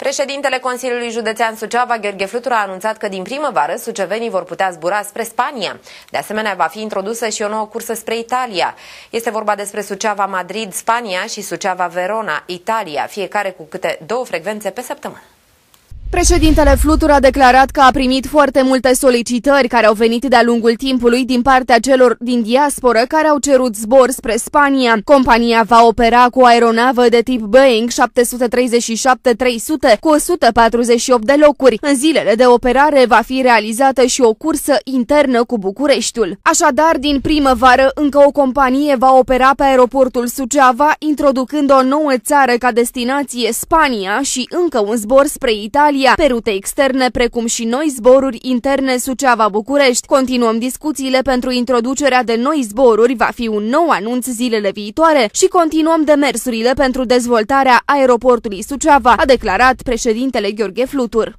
Președintele Consiliului Județean Suceava, Gheorghe Flutur, a anunțat că din primăvară sucevenii vor putea zbura spre Spania. De asemenea, va fi introdusă și o nouă cursă spre Italia. Este vorba despre Suceava Madrid, Spania și Suceava Verona, Italia, fiecare cu câte două frecvențe pe săptămână. Președintele Flutur a declarat că a primit foarte multe solicitări care au venit de-a lungul timpului din partea celor din diasporă care au cerut zbor spre Spania. Compania va opera cu o aeronavă de tip Boeing 737-300 cu 148 de locuri. În zilele de operare va fi realizată și o cursă internă cu Bucureștiul. Așadar, din primăvară, încă o companie va opera pe aeroportul Suceava, introducând o nouă țară ca destinație Spania și încă un zbor spre Italia Italia, pe rute externe, precum și noi zboruri interne Suceava-București. Continuăm discuțiile pentru introducerea de noi zboruri, va fi un nou anunț zilele viitoare și continuăm demersurile pentru dezvoltarea aeroportului Suceava, a declarat președintele Gheorghe Flutur.